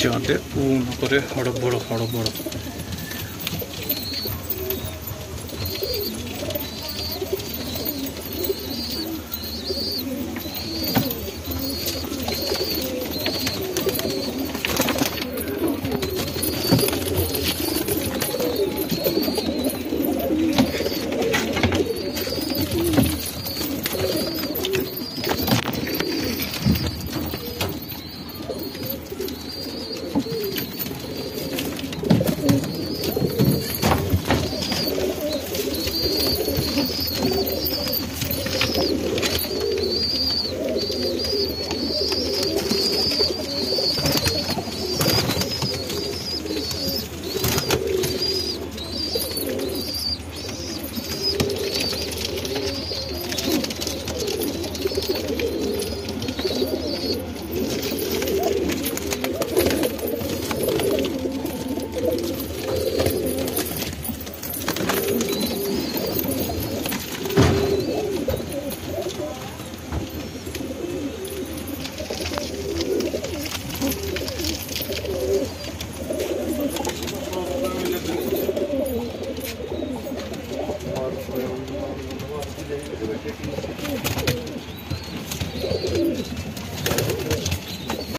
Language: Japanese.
じゃあで大中でハラバラハラバラ。